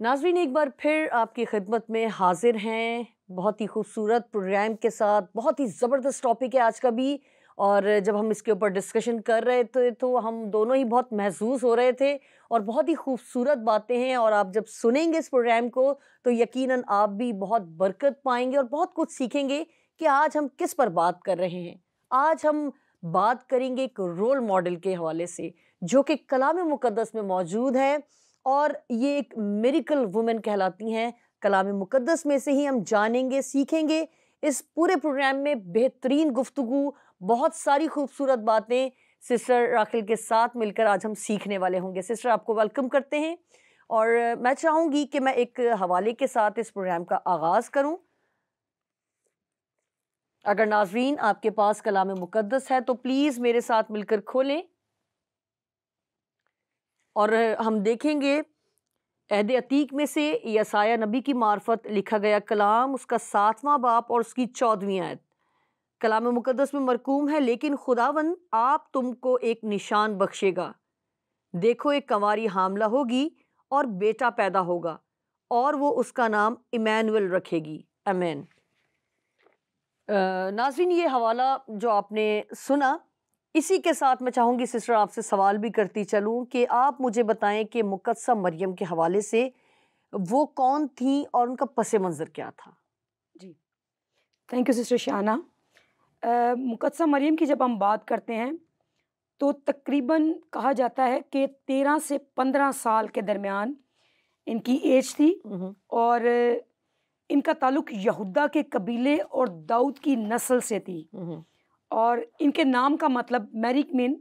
नाजरीन, एक बार फिर आपकी खिदमत में हाजिर हैं। बहुत ही खूबसूरत प्रोग्राम के साथ, बहुत ही ज़बरदस्त टॉपिक है आज का भी। और जब हम इसके ऊपर डिस्कशन कर रहे थे तो हम दोनों ही बहुत महसूस हो रहे थे और बहुत ही खूबसूरत बातें हैं। और आप जब सुनेंगे इस प्रोग्राम को तो यकीनन आप भी बहुत बरकत पाएँगे और बहुत कुछ सीखेंगे कि आज हम किस पर बात कर रहे हैं। आज हम बात करेंगे एक रोल मॉडल के हवाले से, जो कि कलाम मुकदस में मौजूद है। और ये एक मेरिकल वुमेन कहलाती हैं। कलाम मुकदस में से ही हम जानेंगे, सीखेंगे। इस पूरे प्रोग्राम में बेहतरीन गुफ्तु बहुत सारी खूबसूरत बातें सिस्टर राखिल के साथ मिलकर आज हम सीखने वाले होंगे। सिस्टर, आपको वेलकम करते हैं। और मैं चाहूँगी कि मैं एक हवाले के साथ इस प्रोग्राम का आगाज़ करूँ। अगर नाजरीन, आपके पास कलाम मुकदस है तो प्लीज़ मेरे साथ मिलकर खोलें। और हम देखेंगे, अहद अतीक में से यसाया नबी की मार्फत लिखा गया कलाम, उसका सातवां बाप और उसकी चौदहवीं आयत। कलाम मुकदस में मरकूम है, लेकिन खुदावन आप तुमको एक निशान बख्शेगा। देखो, एक कंवारी हामला होगी और बेटा पैदा होगा और वो उसका नाम इमैनुअल रखेगी। अमैन। नाजिन ये हवाला जो आपने सुना इसी के साथ मैं चाहूँगी सिस्टर आपसे सवाल भी करती चलूँ कि आप मुझे बताएँ कि मुकदसा मरियम के हवाले से वो कौन थी और उनका पस मंज़र क्या था? जी। थैंक यू सिस्टर शाना मुकदसा मरियम की जब हम बात करते हैं तो तकरीबन कहा जाता है कि तेरह से पंद्रह साल के दरमियान इनकी एज थी और इनका ताल्लुक यहूदा के कबीले और दाऊद की नस्ल से थी। और इनके नाम का मतलब मैरिक मीन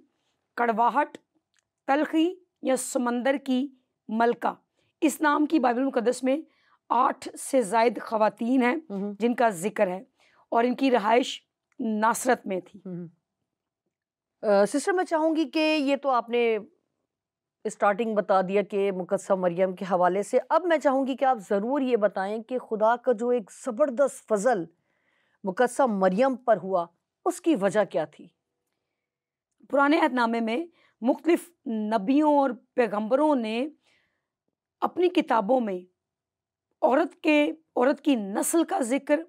कड़वाहट तलखी या समंदर की मलका। इस नाम की बाइबल मुकदस में आठ से जायद खातन हैं जिनका ज़िक्र है और इनकी रहाइश नासरत में थी। सिस्टर मैं चाहूँगी कि ये तो आपने स्टार्टिंग बता दिया कि मुकदसा मरियम के हवाले से। अब मैं चाहूँगी कि आप ज़रूर ये बताएँ कि खुदा का जो एक ज़बरदस्त फजल मुकदसा मरियम पर हुआ उसकी वजह क्या थी? पुराने अहदनामे में मुख्तलिफ़ नबियों और पैगंबरों ने अपनी किताबों में औरत के, औरत की नस्ल का ज़िक्र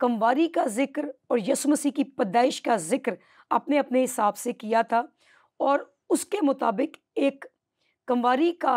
कमवारी का ज़िक्र और यसु मसीह की पैदाइश का ज़िक्र अपने अपने हिसाब से किया था और उसके मुताबिक एक कमवारी का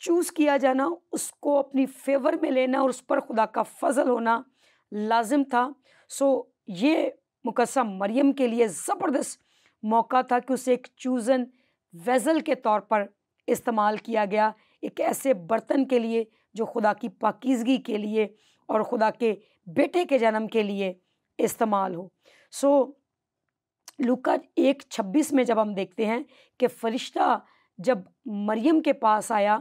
चूज़ किया जाना, उसको अपनी फेवर में लेना और उस पर खुदा का फजल होना लाजिम था। सो ये मुकसम मरियम के लिए ज़बरदस्त मौका था कि उसे एक चूज़न वेज़ल के तौर पर इस्तेमाल किया गया। एक ऐसे बर्तन के लिए जो खुदा की पाकिजगी के लिए और खुदा के बेटे के जन्म के लिए इस्तेमाल हो। सो लुका एक छब्बीस में जब हम देखते हैं कि फरिश्ता जब मरियम के पास आया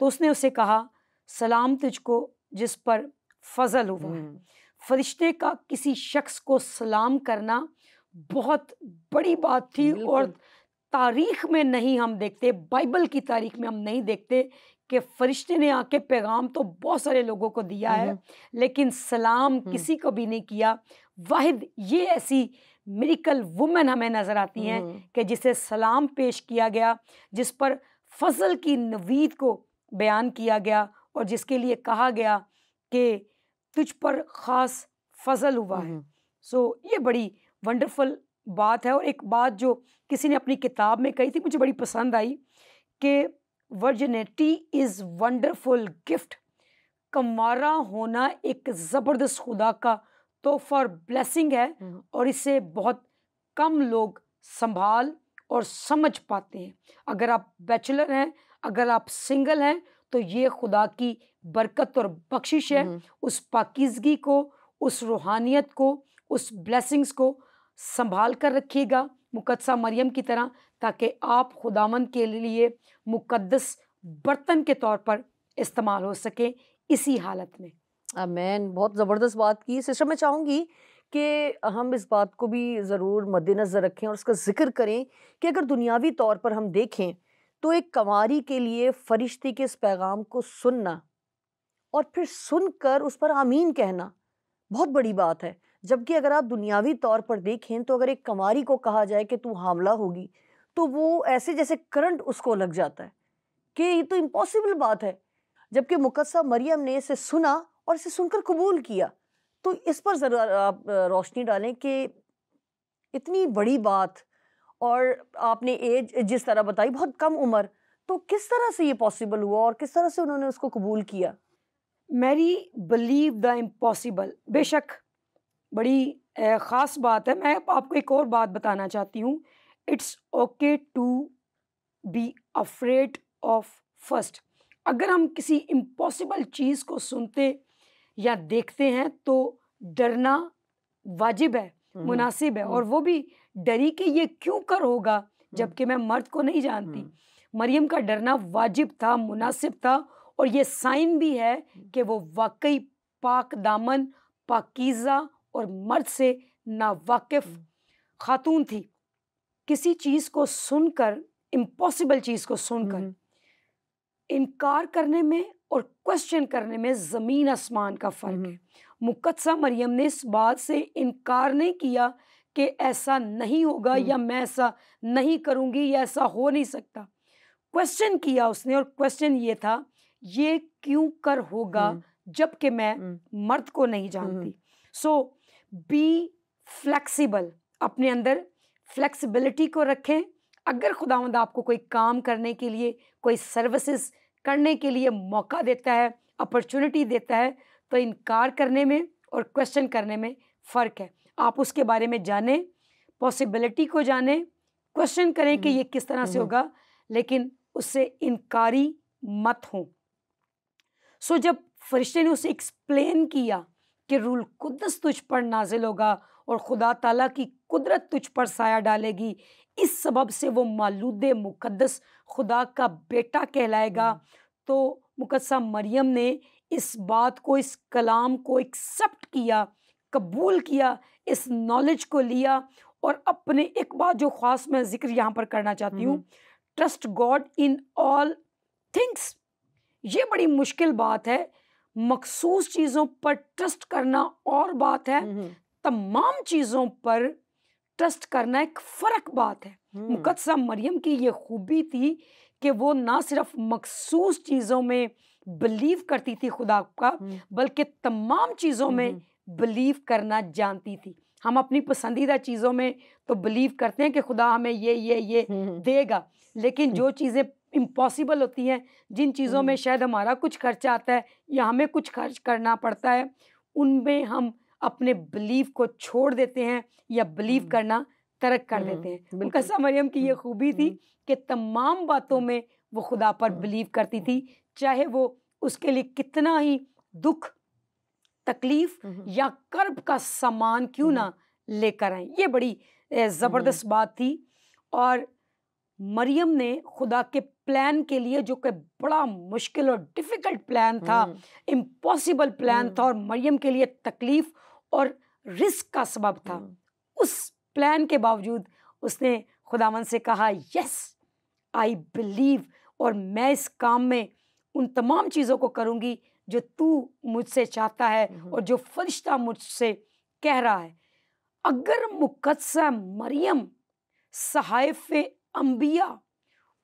तो उसने उसे कहा सलाम तुझको जिस पर फजल हुआ। है फरिश्ते का किसी शख्स को सलाम करना बहुत बड़ी बात थी और तारीख में नहीं हम देखते बाइबल की तारीख में हम नहीं देखते कि फरिश्ते ने आके पैगाम तो बहुत सारे लोगों को दिया है लेकिन सलाम किसी को भी नहीं किया। वाहिद ये ऐसी मेरिकल वुमेन हमें नज़र आती हैं। कि जिसे सलाम पेश किया गया जिस पर फजल की नवीद को बयान किया गया और जिसके लिए कहा गया कि तुझ पर ख़ास फजल हुआ है। सो so, ये बड़ी वंडरफुल बात है और एक बात जो किसी ने अपनी किताब में कही थी मुझे बड़ी पसंद आई कि वर्जिनिटी इज़ वंडरफुल गिफ्ट कमारा होना एक ज़बरदस्त खुदा का तोहफा और ब्लेसिंग है और इसे बहुत कम लोग संभाल और समझ पाते हैं। अगर आप बैचलर हैं अगर आप सिंगल हैं तो ये खुदा की बरकत और बख्शिश है उस पाकिजगी को उस रूहानियत को उस ब्लेसिंग्स को संभाल कर रखिएगा मुकदसा मरियम की तरह ताकि आप खुदावन के लिए मुकद्दस बर्तन के तौर पर इस्तेमाल हो सके इसी हालत में। मैन बहुत ज़बरदस्त बात की। सिस्टर मैं चाहूँगी कि हम इस बात को भी ज़रूर मद्देनज़र रखें और उसका ज़िक्र करें कि अगर दुनियावी तौर पर हम देखें तो एक कंवारी के लिए, फरिश्ते के इस पैगाम को सुनना और फिर सुनकर उस पर आमीन कहना, बहुत बड़ी बात है। जबकि अगर आप दुनियावी तौर पर देखें तो अगर एक कंवारी को कहा जाए कि तू हामला होगी तो वो ऐसे जैसे करंट उसको लग जाता है कि ये तो इम्पॉसिबल बात है। जबकि मुकद्सा मरियम ने इसे सुना और इसे सुनकर कबूल किया तो इस पर ज़रा आप रोशनी डालें कि इतनी बड़ी बात और आपने एज जिस तरह बताई, बहुत कम उम्र। तो किस तरह से ये पॉसिबल हुआ और किस तरह से उन्होंने उसको कबूल किया? मैरी बिलीव द इम्पॉसिबल बेशक, बड़ी ख़ास बात है। मैं आपको एक और बात बताना चाहती हूँ। It's okay to be afraid of first अगर हम किसी इम्पॉसिबल चीज़ को सुनते या देखते हैं तो डरना वाजिब है। मुनासिब है और वो भी डरी कि ये क्यों कर होगा जबकि मैं मर्द को नहीं जानती। मरियम का डरना वाजिब था मुनासिब था और ये साइन भी है कि वो वाकई पाक दामन पाकिज़ा और मर्द से नावाकिफ खातून थी। किसी चीज़ को सुनकर इम्पॉसिबल चीज़ को सुनकर इनकार करने में और क्वेश्चन करने में ज़मीन आसमान का फ़र्क है। मुकदसा मरियम ने इस बात से इनकार नहीं किया कि ऐसा नहीं होगा या मैं ऐसा नहीं करूँगी या ऐसा हो नहीं सकता। क्वेश्चन किया उसने और क्वेश्चन ये था ये क्यों कर होगा जबकि मैं मर्द को नहीं जानती? सो बी फ्लेक्सिबल अपने अंदर फ्लेक्सिबिलिटी को रखें। अगर खुदावंद आपको कोई काम करने के लिए कोई सर्विसेज़ करने के लिए मौका देता है अपॉर्चुनिटी देता है तो इनकार करने में और क्वेश्चन करने में फ़र्क है। आप उसके बारे में जानें पॉसिबिलिटी को जानें क्वेश्चन करें कि ये किस तरह से होगा लेकिन उससे इनकारी मत हों। सो so, जब फरिश्ते ने उसे एक्सप्लेन किया कि रूल कुदस तुझ पर नाजिल होगा और खुदा ताला की कुदरत तुझ पर साया डालेगी इस सबब से वो मालूद मुकद्दस खुदा का बेटा कहलाएगा। तो मुकदसा मरियम ने इस बात को इस कलाम को एक्सेप्ट किया कबूल किया इस नॉलेज को लिया और अपने एक बात जो ख़ास मैं ज़िक्र यहाँ पर करना चाहती हूँ trust God in all things ये बड़ी मुश्किल बात है। मखसूस चीज़ों पर ट्रस्ट करना और बात है। तमाम चीज़ों पर ट्रस्ट करना एक फ़र्क बात है। मुकदसा मरियम की ये खूबी थी कि वो ना सिर्फ़ मखसूस चीज़ों में बिलीव करती थी खुदा का बल्कि तमाम चीज़ों में बिलीव करना जानती थी। हम अपनी पसंदीदा चीज़ों में तो बिलीव करते हैं कि खुदा हमें ये ये ये देगा लेकिन जो चीज़ें इम्पॉसिबल होती हैं जिन चीज़ों में शायद हमारा कुछ खर्चा आता है या हमें कुछ खर्च करना पड़ता है उनमें हम अपने बिलीव को छोड़ देते हैं या बिलीव करना तरक कर देते हैं। कसा मरियम की ये खूबी थी कि तमाम बातों में वो खुदा पर बिलीव करती थी चाहे वो उसके लिए कितना ही दुख तकलीफ़ या कर्ब का सामान क्यों ना लेकर आए। ये बड़ी ज़बरदस्त बात थी। और मरियम ने खुदा के प्लान के लिए जो कि बड़ा मुश्किल और डिफ़िकल्ट प्लान था इम्पॉसिबल प्लान था और मरियम के लिए तकलीफ़ और रिस्क का सबब था। उस प्लान के बावजूद उसने खुदावन से कहा यस आई बिलीव और मैं इस काम में उन तमाम चीज़ों को करूँगी जो तू मुझसे चाहता है और जो फरिश्ता मुझसे कह रहा है। अगर मुकदसा मरियम सहायफ अम्बिया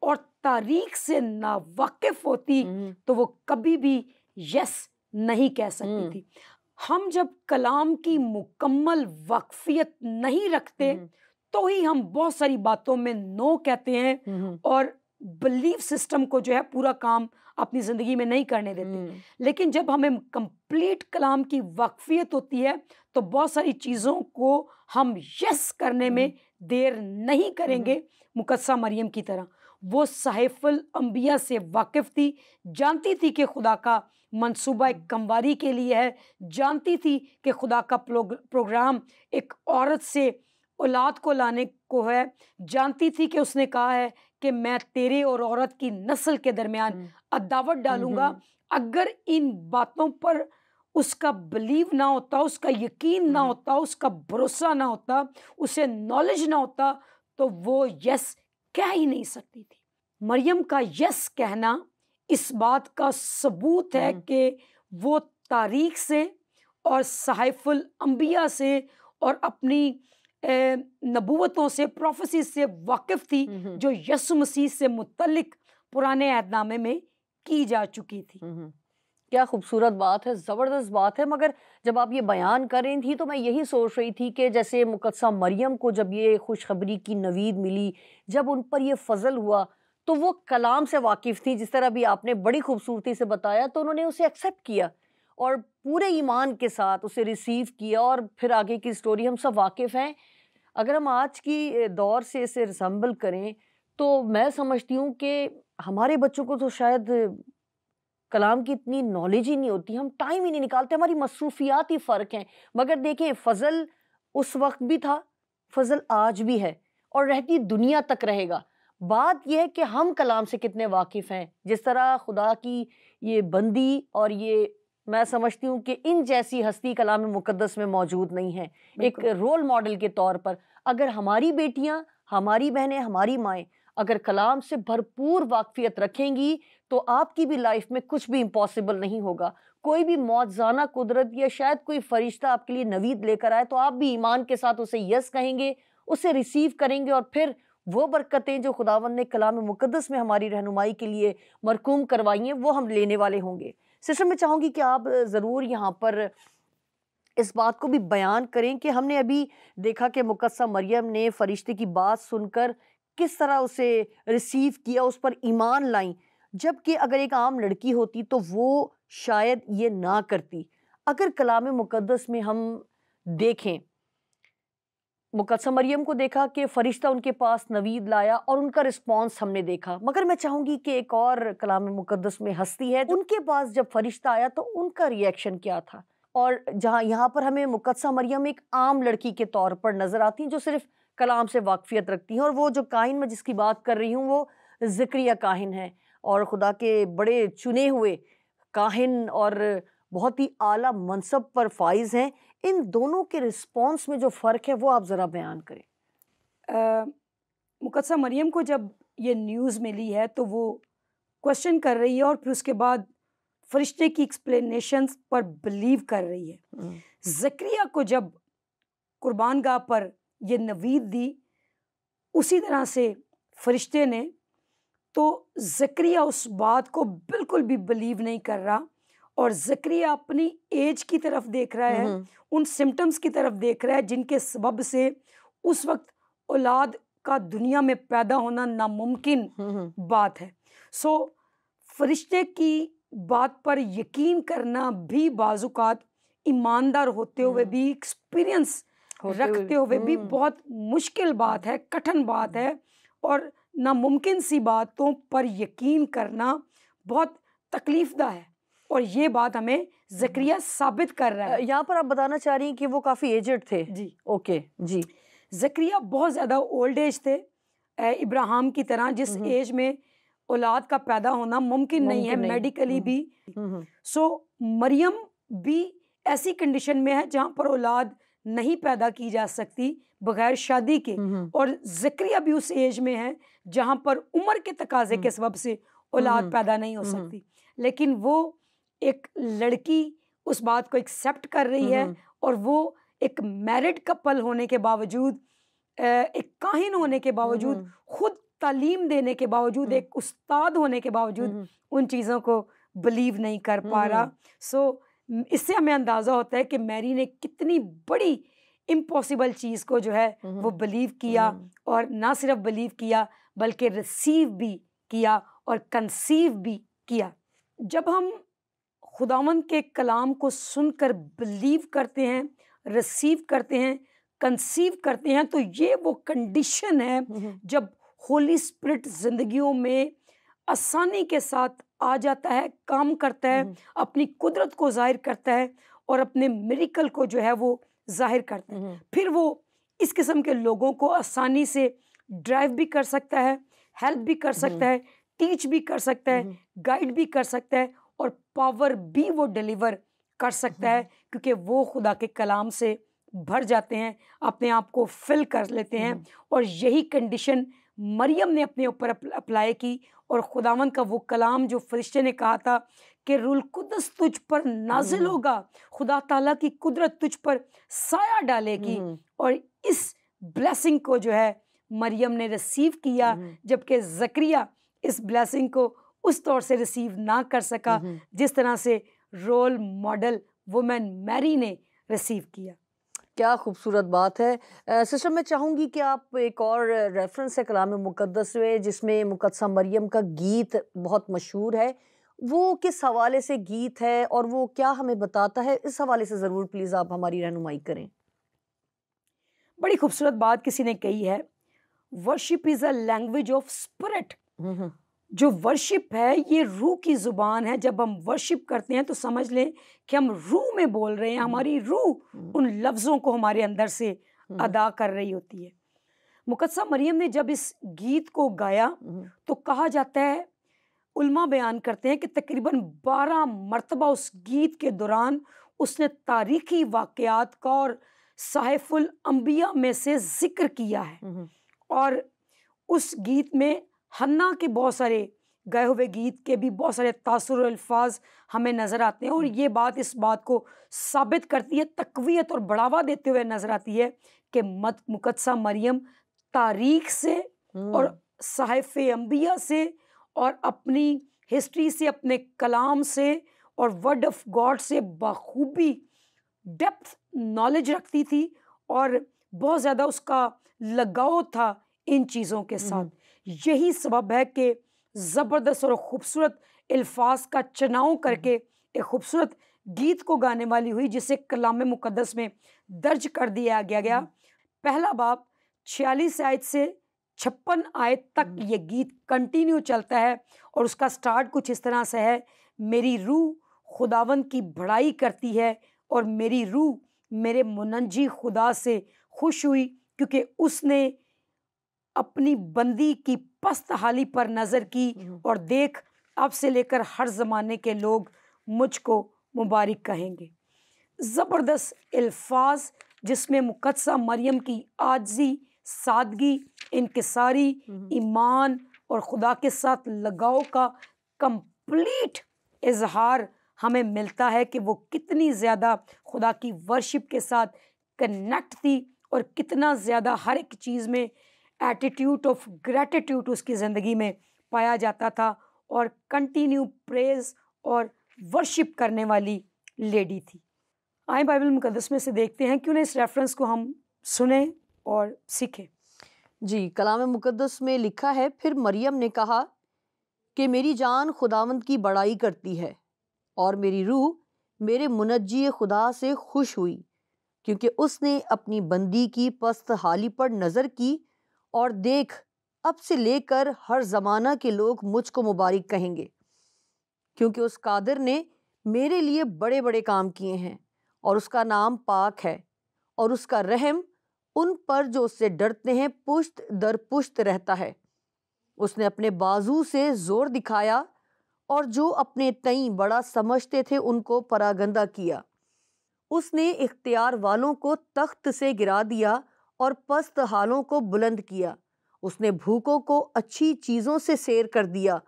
और तारीख से नावाकिफ होती तो वो कभी भी यस नहीं कह सकती थी। हम जब कलाम की मुकम्मल वाकफियत नहीं रखते तो ही हम बहुत सारी बातों में नो कहते हैं। और बिलीफ सिस्टम को जो है पूरा काम अपनी ज़िंदगी में नहीं करने देते। लेकिन जब हमें कंप्लीट कलाम की वाकफियत होती है तो बहुत सारी चीज़ों को हम यस करने में देर नहीं करेंगे मुकदसा मरियम की तरह। वो साहिफुल अम्बिया से वाकिफ़ थी जानती थी कि खुदा का मंसूबा एक कमवारी के लिए है जानती थी कि खुदा का प्रोग्राम एक औरत से औलाद को लाने को है जानती थी कि उसने कहा है कि मैं तेरे और औरत की नस्ल के दरमियान अदावत डालूँगा। अगर इन बातों पर उसका बिलीव ना होता उसका यकीन ना होता उसका भरोसा ना होता उसे नॉलेज ना होता तो वो यस कह ही नहीं सकती थी। मरियम का यस कहना इस बात का सबूत है कि वो तारीख से और सहाइफुल अम्बिया से और अपनी नबूवतों से प्रोफेसी से वाकिफ थी जो यसु मसीह से मुतलिक पुराने ऐदनामे में की जा चुकी थी। क्या खूबसूरत बात है ज़बरदस्त बात है मगर जब आप ये बयान कर रही थी तो मैं यही सोच रही थी कि जैसे मुकदसा मरियम को जब ये खुशखबरी की नवीद मिली जब उन पर ये फजल हुआ तो वो कलाम से वाकिफ़ थी जिस तरह भी आपने बड़ी खूबसूरती से बताया तो उन्होंने उसे एक्सेप्ट किया और पूरे ईमान के साथ उसे रिसीव किया और फिर आगे की स्टोरी हम सब वाकिफ़ हैं। अगर हम आज की दौर से इसे रिसम्बल करें तो मैं समझती हूँ कि हमारे बच्चों को तो शायद कलाम की इतनी नॉलेज ही नहीं होती, हम टाइम ही नहीं निकालते, हमारी मसरूफियात ही फ़र्क हैं। मगर देखें फ़ज़ल उस वक्त भी था, फ़ज़ल आज भी है, और रहती दुनिया तक रहेगा। बात यह है कि हम कलाम से कितने वाकिफ़ हैं। जिस तरह खुदा की ये बंदी और ये मैं समझती हूँ कि इन जैसी हस्ती कलाम मुकदस में मौजूद नहीं है। एक रोल मॉडल के तौर पर अगर हमारी बेटियाँ हमारी बहनें हमारी माएँ अगर कलाम से भरपूर वाकफियत रखेंगी तो आपकी भी लाइफ में कुछ भी इम्पॉसिबल नहीं होगा। कोई भी मौजाना कुदरत या शायद कोई फरिश्ता आपके लिए नवीद लेकर आए तो आप भी ईमान के साथ उसे यस कहेंगे उसे रिसीव करेंगे और फिर वो बरकतें जो खुदावन ने कलाम मुकदस में हमारी रहनुमाई के लिए मरकूम करवाई हैं वो हम लेने वाले होंगे। सिस्टर, मैं चाहूँगी कि आप ज़रूर यहाँ पर इस बात को भी बयान करें कि हमने अभी देखा कि मुकदसा मरियम ने फरिश्ते की बात सुनकर किस तरह उसे रिसीव किया, उस पर ईमान लाई। जबकि अगर एक आम लड़की होती तो वो शायद ये ना करती। अगर कलाम मुकदस में हम देखें मुकदसा मरियम को देखा कि फ़रिश्ता उनके पास नवीद लाया और उनका रिस्पांस हमने देखा। मगर मैं चाहूँगी कि एक और कलाम मुकदस में हस्ती है उनके पास जब फ़रिश्ता आया तो उनका रिएक्शन क्या था? और जहाँ, यहाँ पर हमें मुकदसा मरियम एक आम लड़की के तौर पर नज़र आती हैं, जो सिर्फ़ कलाम से वाकफियत रखती हैं, और वो जो काहिन में जिसकी बात कर रही हूँ, वो ज़िक्रिया काहिन है। और खुदा के बड़े चुने हुए काहिन और बहुत ही आला मनसब पर फाइज हैं। इन दोनों के रिस्पॉन्स में जो फ़र्क है वो आप ज़रा बयान करें। मुकदसा मरियम को जब ये न्यूज़ मिली है तो वो क्वेश्चन कर रही है और फिर उसके बाद फरिश्ते की एक्सप्लेनेशन पर बिलीव कर रही है। हम्म। जक्रिया को जब कुर्बान गाह पर ये नवीद दी उसी तरह से फरिश्ते ने तो जक्रिया उस बात को बिल्कुल भी बिलीव नहीं कर रहा। और जक्रिया अपनी एज की तरफ़ देख रहा है हम्म। उन सिम्टम्स की तरफ़ देख रहा है जिनके सबब से उस वक्त औलाद का दुनिया में पैदा होना नामुमकिन हम्म, हम्म। बात है। सो फरिश्ते की बात पर यकीन करना भी बाजुकात ईमानदार होते हुए भी एक्सपीरियंस रखते हुए भी बहुत मुश्किल बात है कठिन बात है और नामुमकिन सी बातों पर यकीन करना बहुत तकलीफदा है। और ये बात हमें जक्रिया साबित कर रहा है। यहाँ पर आप बताना चाह रही हैं कि वो काफ़ी एजड थे। जी। ओके जी। जक्रिया बहुत ज़्यादा ओल्ड एज थे। इब्राहिम की तरह जिस एज में औलाद का पैदा होना मुमकिन नहीं है नहीं। मेडिकली भी। सो मरियम भी ऐसी कंडीशन में है जहाँ पर औलाद नहीं पैदा की जा सकती बगैर शादी के। और जक्रिया भी उस एज में है जहाँ पर उम्र के तकाजे के सबब से औलाद पैदा नहीं हो सकती। लेकिन वो एक लड़की उस बात को एक्सेप्ट कर रही है और वो एक मैरिड कपल होने के बावजूद एक काहिन होने के बावजूद खुद तालीम देने के बावजूद एक उस्ताद होने के बावजूद उन चीज़ों को बिलीव नहीं कर पा रहा। सो so, इससे हमें अंदाज़ा होता है कि मैरी ने कितनी बड़ी इम्पॉसिबल चीज़ को जो है वो बिलीव किया और ना सिर्फ़ बिलीव किया बल्कि रिसीव भी किया और कंसीव भी किया। जब हम खुदावन के कलाम को सुनकर बिलीव करते हैं रिसीव करते हैं कंसीव करते हैं तो ये वो कंडीशन है जब होली स्पिरिट जिंदगियों में आसानी के साथ आ जाता है काम करता है अपनी कुदरत को ज़ाहिर करता है और अपने मेरिकल को जो है वो ज़ाहिर करता है। फिर वो इस किस्म के लोगों को आसानी से ड्राइव भी कर सकता है हेल्प भी कर सकता है टीच भी कर सकता है गाइड भी कर सकता है और पावर भी वो डिलीवर कर सकता है क्योंकि वो खुदा के कलाम से भर जाते हैं अपने आप को फिल कर लेते हैं और यही कंडीशन मरियम ने अपने ऊपर अप्लाई की और खुदावन का वो कलाम जो फरिश्ते ने कहा था कि रुल कुदस तुझ पर नाजिल होगा खुदा ताला की कुदरत तुझ पर साया डालेगी और इस ब्लेसिंग को जो है मरियम ने रिसीव किया जबकि जक्रिया इस ब्लेसिंग को उस तौर से रिसीव ना कर सका। जिस तरह से रोल मॉडल वुमेन मैरी ने रिसीव किया। क्या खूबसूरत बात है। सिस्टर मैं चाहूँगी कि आप एक और रेफरेंस है कलाम मुकदस में जिसमें मुकदसा मरियम का गीत बहुत मशहूर है। वो किस हवाले से गीत है और वो क्या हमें बताता है? इस हवाले से ज़रूर प्लीज़ आप हमारी रहनुमाई करें। बड़ी खूबसूरत बात किसी ने कही है। Worship is a language of spirit जो वर्शिप है ये रूह की ज़ुबान है। जब हम वर्शिप करते हैं तो समझ लें कि हम रूह में बोल रहे हैं। हमारी रूह उन लफ्ज़ों को हमारे अंदर से अदा कर रही होती है। मुकदसा मरियम ने जब इस गीत को गाया तो कहा जाता है उल्मा बयान करते हैं कि तकरीबन बारह मरतबा उस गीत के दौरान उसने तारीखी वाक़ात का और साहिफुल अम्बिया में से ज़िक्र किया है। और उस गीत में हन्ना के बहुत सारे गए हुए गीत के भी बहुत सारे तासुर अल्फाज हमें नज़र आते हैं और ये बात इस बात को साबित करती है तकवीत और बढ़ावा देते हुए नज़र आती है कि मत मुकदसा मरियम तारीख से और हम्म। साहिफ अम्बिया से और अपनी हिस्ट्री से अपने कलाम से और वर्ड ऑफ़ गॉड से बखूबी डेप्थ नॉलेज रखती थी और बहुत ज़्यादा उसका लगाव था इन चीज़ों के साथ हम्म। यही सबब है कि ज़बरदस्त और ख़ूबसूरत अल्फाज का चुनाव। करके एक खूबसूरत गीत को गाने वाली हुई जिसे कलाम मुकदस में दर्ज कर दिया गया गया। पहला बाप छियालीस आयत से छप्पन आयत तक ये गीत कंटिन्यू चलता है और उसका स्टार्ट कुछ इस तरह से है मेरी रूह खुदावन की बड़ाई करती है और मेरी रूह मेरे मुनंजी खुदा से खुश हुई क्योंकि उसने अपनी बंदी की पस्त हाली पर नज़र की और देख अब से लेकर हर ज़माने के लोग मुझको मुबारक कहेंगे। ज़बरदस्त अल्फाज जिसमें मुकदसा मरियम की आजी सादगी इनकसारी ईमान और खुदा के साथ लगाव का कंप्लीट इजहार हमें मिलता है कि वो कितनी ज़्यादा खुदा की वर्शिप के साथ कनेक्ट थी और कितना ज़्यादा हर एक चीज़ में एटीट्यूड ऑफ़ ग्रेटिट्यूड उसकी ज़िंदगी में पाया जाता था और कंटिन्यू प्रेज और वर्शिप करने वाली लेडी थी। आए बाइबल मुकदस में से देखते हैं क्यों ना इस रेफरेंस को हम सुने और सीखें। जी, कलाम मुकदस में लिखा है, फिर मरियम ने कहा कि मेरी जान खुदावंद की बड़ाई करती है और मेरी रूह मेरे मुनजी खुदा से खुश हुई, क्योंकि उसने अपनी बंदी की पस्त हाली पर नज़र की और देख, अब से लेकर हर ज़माना के लोग मुझको मुबारक कहेंगे। क्योंकि उस कादिर ने मेरे लिए बड़े बड़े काम किए हैं और उसका नाम पाक है और उसका रहम उन पर जो उससे डरते हैं पुश्त दर पुश्त रहता है। उसने अपने बाजू से ज़ोर दिखाया और जो अपने तई बड़ा समझते थे उनको परागंदा किया। उसने इख्तियार वालों को तख्त से गिरा दिया और पस्त हालों को बुलंद किया। उसने भूखों को अच्छी चीज़ों से सैर कर दिया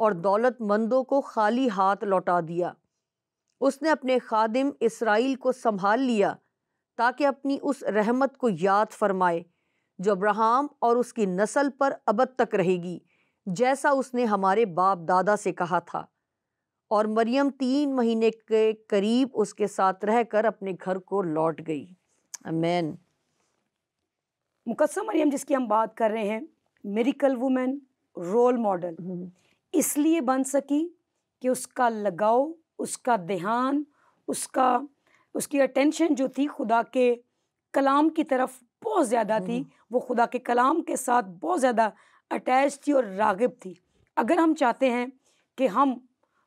और दौलतमंदों को खाली हाथ लौटा दिया। उसने अपने खादिम इसराइल को संभाल लिया ताकि अपनी उस रहमत को याद फरमाए, जो अब्राहम और उसकी नस्ल पर अब तक रहेगी, जैसा उसने हमारे बाप दादा से कहा था। और मरियम तीन महीने के करीब उसके साथ रहकर अपने घर को लौट गई। अमेन। मुकदसा मरियम जिसकी हम बात कर रहे हैं मेरिकल वुमेन रोल मॉडल इसलिए बन सकी कि उसका लगाव उसका ध्यान उसका उसकी अटेंशन जो थी खुदा के कलाम की तरफ़ बहुत ज़्यादा थी। हम्म। वो खुदा के कलाम के साथ बहुत ज़्यादा अटैच थी और रागब थी। अगर हम चाहते हैं कि हम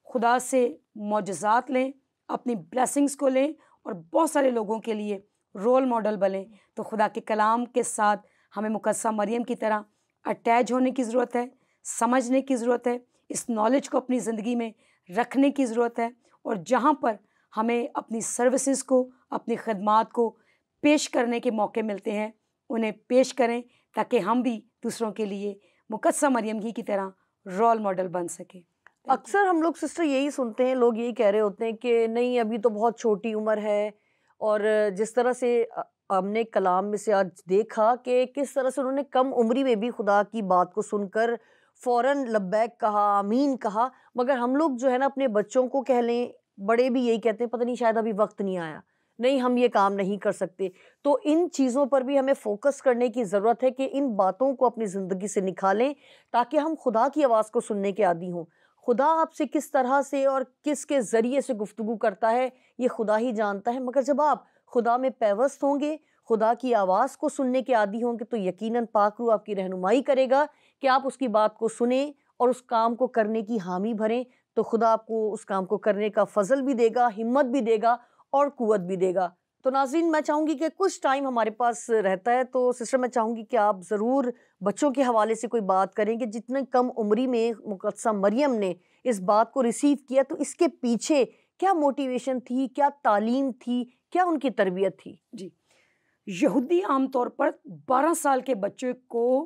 खुदा से मुआजात लें अपनी ब्लेसिंग्स को लें और बहुत सारे लोगों के लिए रोल मॉडल बने। तो खुदा के कलाम के साथ हमें मुकदसा मरियम की तरह अटैच होने की ज़रूरत है, समझने की ज़रूरत है, इस नॉलेज को अपनी ज़िंदगी में रखने की ज़रूरत है और जहाँ पर हमें अपनी सर्विसेज़ को, अपनी खदमात को पेश करने के मौके मिलते हैं, उन्हें पेश करें ताकि हम भी दूसरों के लिए मुकदसा मरियम ही की तरह रोल मॉडल बन सकें। अक्सर हम लोग सिस्टर यही सुनते हैं, लोग यही कह रहे होते हैं कि नहीं, अभी तो बहुत छोटी उम्र है और जिस तरह से हमने कलाम में से आज देखा कि किस तरह से उन्होंने कम उम्री में भी खुदा की बात को सुनकर फ़ौरन लब्बैक कहा, आमीन कहा। मगर हम लोग जो है ना, अपने बच्चों को कह लें, बड़े भी यही कहते हैं, पता नहीं, शायद अभी वक्त नहीं आया। नहीं, हम ये काम नहीं कर सकते। तो इन चीज़ों पर भी हमें फोकस करने की ज़रूरत है कि इन बातों को अपनी ज़िंदगी से निकालें, ताकि हम खुदा की आवाज़ को सुनने के आदि हों। खुदा आपसे किस तरह से और किसके ज़रिए से गुफ्तु करता है, ये खुदा ही जानता है। मगर जब आप खुदा में पैवस्त होंगे, खुदा की आवाज़ को सुनने के आदि होंगे तो यकीनन पाकरू आपकी रहनुमाई करेगा कि आप उसकी बात को सुने और उस काम को करने की हामी भरें तो खुदा आपको उस काम को करने का फजल भी देगा, हिम्मत भी देगा और कुत भी देगा। तो नाजरीन, मैं चाहूँगी कि कुछ टाइम हमारे पास रहता है तो सिस्टर मैं चाहूँगी कि आप ज़रूर बच्चों के हवाले से कोई बात करें कि जितने कम उम्री में मुकदसा मरियम ने इस बात को रिसीव किया तो इसके पीछे क्या मोटिवेशन थी, क्या तालीम थी, क्या उनकी तरबियत थी? जी, यहूदी आमतौर पर 12 साल के बच्चे को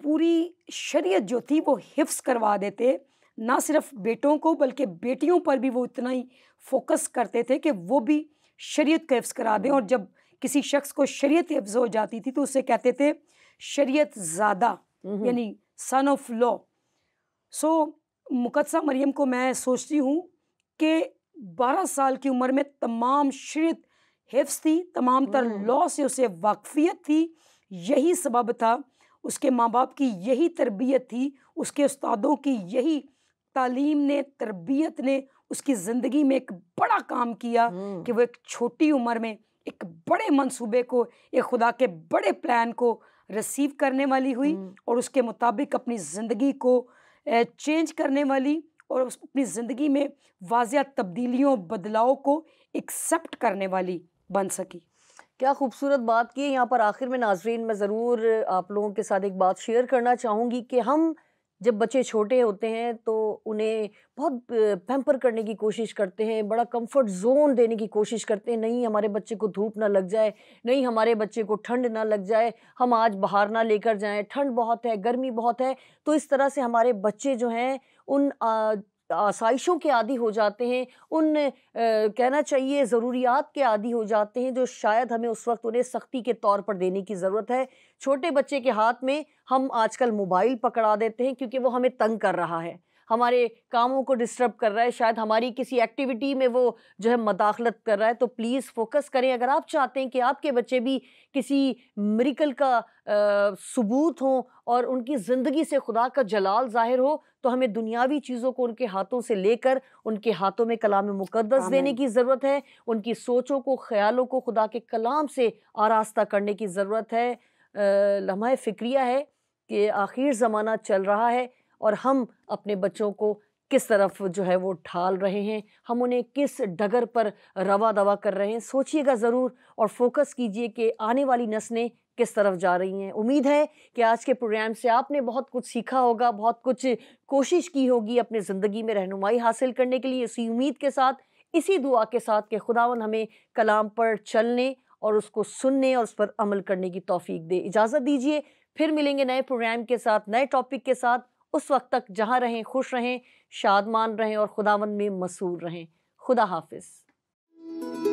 पूरी शरीयत जो थी वो हिफ्स करवा देते, ना सिर्फ़ बेटों को, बल्कि बेटियों पर भी वो इतना ही फोकस करते थे कि वो भी शरीयत का हिफ्स करा दें। और जब किसी शख्स को शरीयत हिफ्स हो जाती थी तो उससे कहते थे शरीयत ज़्यादा यानी सन ऑफ़ लॉ सो मुकदसा मरियम को मैं सोचती हूँ कि बारह साल की उम्र में तमाम शरीयत हिफ्स थी तमाम तर लॉ से उसे वाकफियत थी। यही सबब था उसके माँ बाप की यही तरबियत थी उसके उस्तादों की यही तालीम ने तरबियत ने उसकी ज़िंदगी में एक बड़ा काम किया कि वो एक छोटी उम्र में एक बड़े मंसूबे को एक खुदा के बड़े प्लान को रिसीव करने वाली हुई और उसके मुताबिक अपनी ज़िंदगी को चेंज करने वाली और अपनी ज़िंदगी में वाजिया तब्दीलियों बदलाव को एक्सेप्ट करने वाली बन सकी। क्या खूबसूरत बात की यहाँ पर आखिर में नाजरीन मैं ज़रूर आप लोगों के साथ एक बात शेयर करना चाहूँगी कि हम जब बच्चे छोटे होते हैं तो उन्हें बहुत पैम्पर करने की कोशिश करते हैं, बड़ा कंफर्ट जोन देने की कोशिश करते हैं, नहीं हमारे बच्चे को धूप ना लग जाए, नहीं हमारे बच्चे को ठंड ना लग जाए, हम आज बाहर ना लेकर जाएँ, ठंड बहुत है, गर्मी बहुत है तो इस तरह से हमारे बच्चे जो हैं, उन आसाइशों के आदि हो जाते हैं उन आ, कहना चाहिए ज़रूरियात के आदि हो जाते हैं जो शायद हमें उस वक्त उन्हें सख्ती के तौर पर देने की ज़रूरत है। छोटे बच्चे के हाथ में हम आजकल मोबाइल पकड़ा देते हैं क्योंकि वो हमें तंग कर रहा है। हमारे कामों को डिस्टर्ब कर रहा है शायद हमारी किसी एक्टिविटी में वो जो है मदाखलत कर रहा है तो प्लीज़ फोकस करें। अगर आप चाहते हैं कि आपके बच्चे भी किसी मरिकल का सबूत हों और उनकी ज़िंदगी से खुदा का जलाल ज़ाहिर हो तो हमें दुनियावी चीज़ों को उनके हाथों से लेकर उनके हाथों में कलाम मुकदस देने की ज़रूरत है उनकी सोचों को ख्यालों को खुदा के कलाम से आरास्ता करने की ज़रूरत है। लम्हा फ़िक्रिया है कि आखिर ज़माना चल रहा है और हम अपने बच्चों को किस तरफ़ जो है वो ढाल रहे हैं हम उन्हें किस डगर पर रवा दवा कर रहे हैं। सोचिएगा ज़रूर और फोकस कीजिए कि आने वाली नस्लें किस तरफ़ जा रही हैं। उम्मीद है कि आज के प्रोग्राम से आपने बहुत कुछ सीखा होगा, बहुत कुछ कोशिश की होगी अपने ज़िंदगी में रहनुमाई हासिल करने के लिए। इसी उम्मीद के साथ, इसी दुआ के साथ कि खुदावन हमें कलाम पर चलने और उसको सुनने और उस पर अमल करने की तौफीक दे। इजाज़त दीजिए, फिर मिलेंगे नए प्रोग्राम के साथ, नए टॉपिक के साथ। उस वक्त तक जहाँ रहें, खुश रहें, शादमान रहें और खुदावन में मसूर रहें। खुदा हाफिज़।